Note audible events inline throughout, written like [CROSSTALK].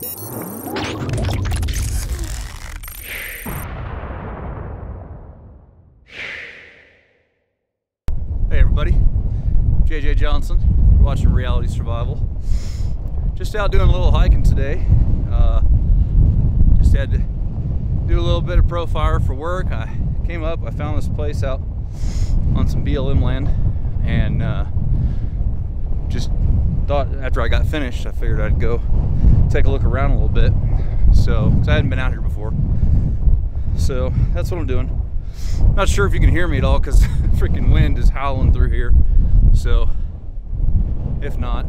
Hey everybody, JJ Johnson, watching Reality Survival. Just out doing a little hiking today. Uh, just had to do a little bit of Profire for work. I came up, I found this place out on some BLM land and uh, just thought after I got finished, I figured I'd go take a look around a little bit. So, I hadn't been out here before. So that's what I'm doing. Not sure if you can hear me at all because [LAUGHS] freaking wind is howling through here. So if not,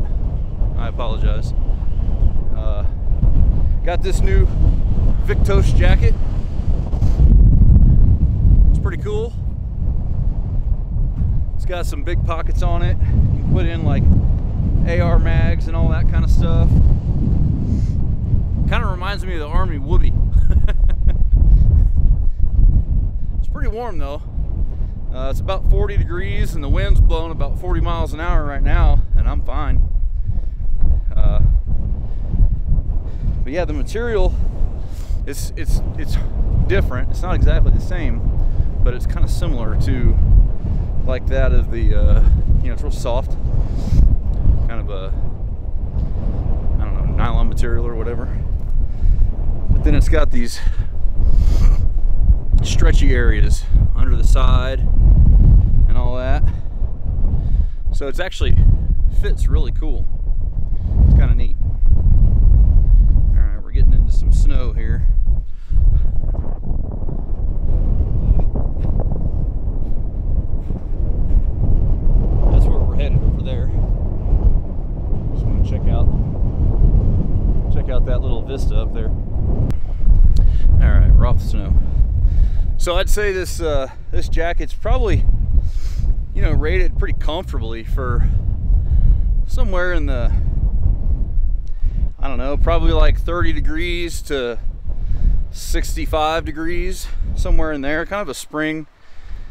I apologize. Uh, got this new Viktos jacket. It's pretty cool. It's got some big pockets on it. You can put in like AR mags and all that kind of stuff. Kind of reminds me of the Army Woobie. [LAUGHS] it's pretty warm though. Uh, it's about 40 degrees and the wind's blowing about 40 miles an hour right now, and I'm fine. Uh, but yeah, the material it's it's it's different. It's not exactly the same, but it's kind of similar to like that of the uh, you know it's real soft, a uh, I don't know nylon material or whatever. But then it's got these stretchy areas under the side and all that. So it's actually fits really cool. It's kind of neat. All right, we're getting into some snow here. That's where we're headed over there. Just want to check out check out that little vista up there. All right, we're off the snow. So I'd say this uh, this jacket's probably you know rated pretty comfortably for somewhere in the I don't know probably like 30 degrees to 65 degrees somewhere in there kind of a spring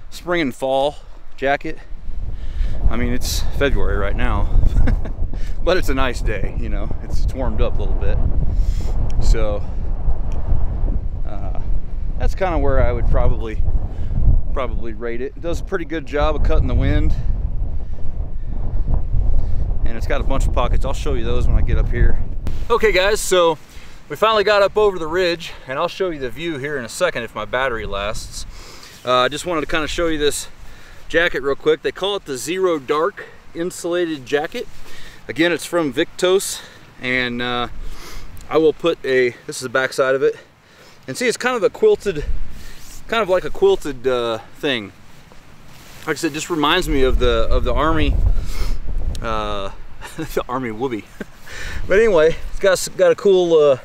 spring and fall jacket. I mean it's February right now [LAUGHS] but it's a nice day you know it's, it's warmed up a little bit. So that's kind of where I would probably probably rate it. It does a pretty good job of cutting the wind. And it's got a bunch of pockets. I'll show you those when I get up here. Okay guys, so we finally got up over the ridge and I'll show you the view here in a second if my battery lasts. Uh, I just wanted to kind of show you this jacket real quick. They call it the Zero Dark Insulated Jacket. Again, it's from Viktos and uh, I will put a, this is the back side of it, and see, it's kind of a quilted, kind of like a quilted uh, thing. Like I said, just reminds me of the of the army, uh, [LAUGHS] the army woobie. [LAUGHS] but anyway, it's got got a cool uh,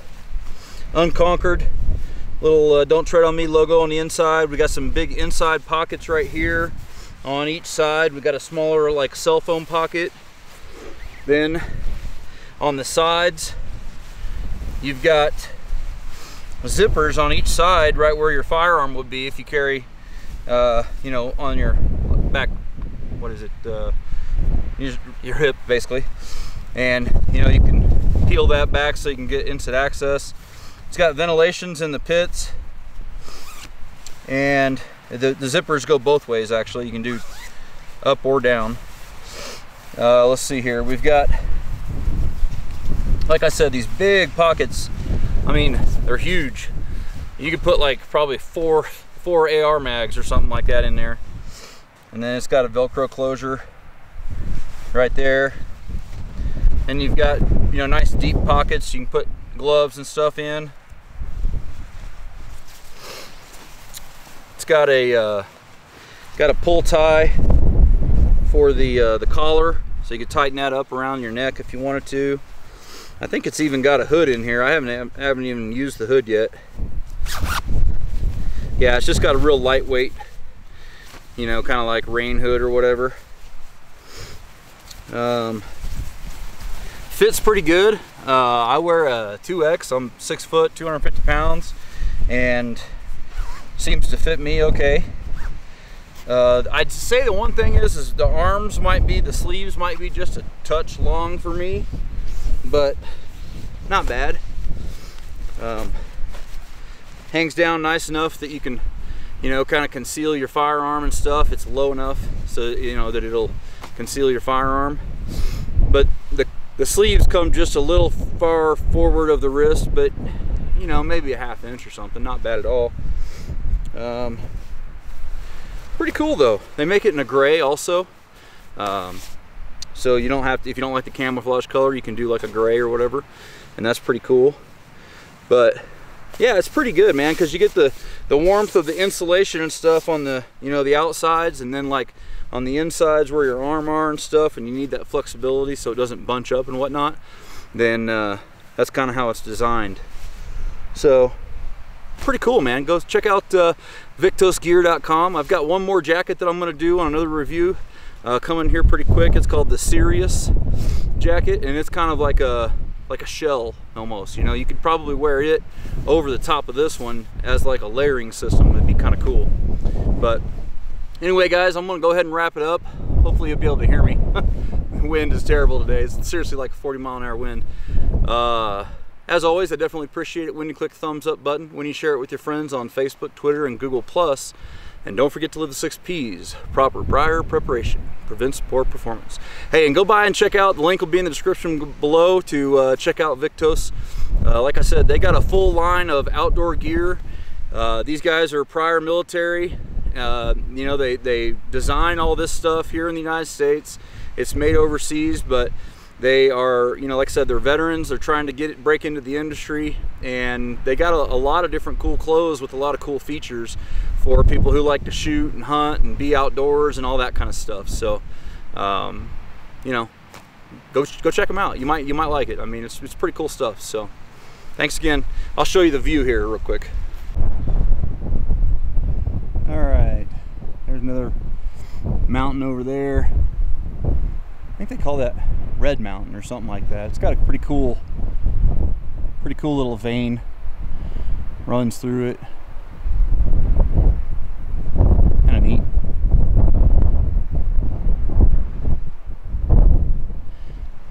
unconquered little uh, "Don't Tread on Me" logo on the inside. We got some big inside pockets right here on each side. We got a smaller like cell phone pocket. Then on the sides, you've got zippers on each side right where your firearm would be if you carry uh, you know on your back what is it uh, your hip basically. And you know you can peel that back so you can get instant access. It's got ventilations in the pits. And the, the zippers go both ways actually. You can do up or down. Uh, let's see here. We've got like I said these big pockets I mean, they're huge. You could put like probably four four AR mags or something like that in there. And then it's got a Velcro closure right there. And you've got, you know, nice deep pockets. You can put gloves and stuff in. It's got a uh, got a pull tie for the uh, the collar, so you can tighten that up around your neck if you wanted to. I think it's even got a hood in here. I haven't, haven't even used the hood yet. Yeah, it's just got a real lightweight, you know, kind of like rain hood or whatever. Um, fits pretty good. Uh, I wear a 2X. I'm six foot, 250 pounds, and seems to fit me okay. Uh, I'd say the one thing is, is the arms might be, the sleeves might be just a touch long for me but not bad. Um, hangs down nice enough that you can, you know, kind of conceal your firearm and stuff. It's low enough so, you know, that it'll conceal your firearm. But the, the sleeves come just a little far forward of the wrist, but, you know, maybe a half inch or something. Not bad at all. Um, pretty cool though. They make it in a gray also. Um, so you don't have to, if you don't like the camouflage color, you can do like a gray or whatever. And that's pretty cool. But yeah, it's pretty good, man, because you get the, the warmth of the insulation and stuff on the, you know, the outsides and then like on the insides where your arm are and stuff and you need that flexibility so it doesn't bunch up and whatnot, then uh, that's kind of how it's designed. So pretty cool, man. Go check out uh, viktosgear.com. I've got one more jacket that I'm going to do on another review uh, coming here pretty quick. It's called the Sirius jacket, and it's kind of like a like a shell almost. You know, you could probably wear it over the top of this one as like a layering system. It'd be kind of cool. But anyway, guys, I'm gonna go ahead and wrap it up. Hopefully you'll be able to hear me. [LAUGHS] the wind is terrible today. It's seriously like a 40 mile an hour wind. Uh, as always, I definitely appreciate it when you click the thumbs up button, when you share it with your friends on Facebook, Twitter, and Google+. And don't forget to live the six P's. Proper prior preparation prevents poor performance. Hey, and go by and check out, the link will be in the description below to uh, check out Viktos. Uh, like I said, they got a full line of outdoor gear. Uh, these guys are prior military. Uh, you know, they, they design all this stuff here in the United States. It's made overseas, but they are, you know, like I said, they're veterans. They're trying to get it, break into the industry, and they got a, a, lot of different cool clothes with a lot of cool features for people who like to shoot and hunt and be outdoors and all that kind of stuff. So, um, you know, go go check them out. You might you might like it. I mean, it's it's pretty cool stuff. So, thanks again. I'll show you the view here real quick. All right, there's another mountain over there. I think they call that Red Mountain or something like that. It's got a pretty cool, pretty cool little vein runs through it. Kind of neat.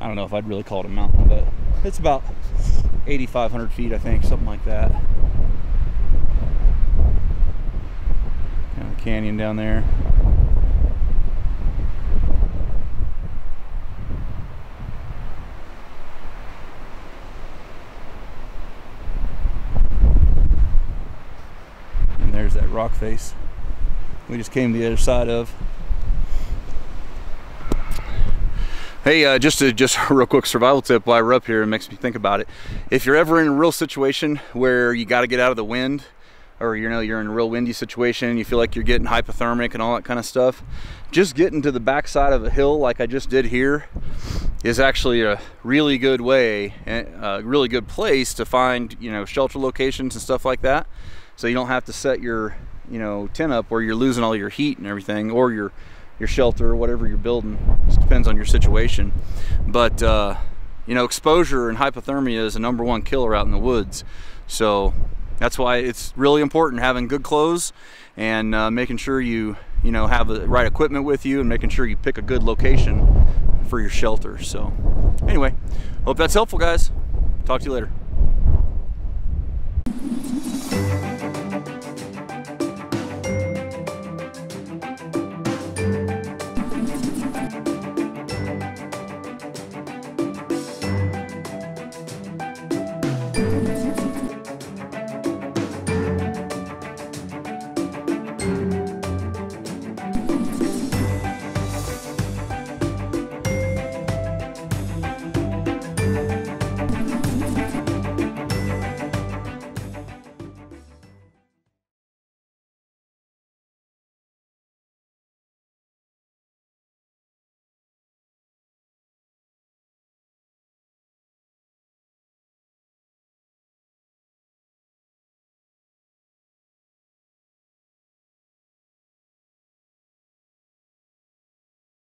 I don't know if I'd really call it a mountain, but it's about 8,500 feet, I think, something like that. Kind of canyon down there. And there's that rock face we just came to the other side of. Hey, uh, just a just [LAUGHS] real quick survival tip while we're up here, it makes me think about it. If you're ever in a real situation where you got to get out of the wind, or you know you're in a real windy situation, you feel like you're getting hypothermic and all that kind of stuff, just getting to the backside of a hill like I just did here is actually a really good way, eh, a really good place to find you know shelter locations and stuff like that so you don't have to set your you know tent up where you're losing all your heat and everything or your your shelter or whatever you're building. Just depends on your situation. But uh, you know exposure and hypothermia is a number one killer out in the woods. So that's why it's really important having good clothes and uh, making sure you you know have the right equipment with you and making sure you pick a good location for your shelter. So anyway hope that's helpful guys. Talk to you later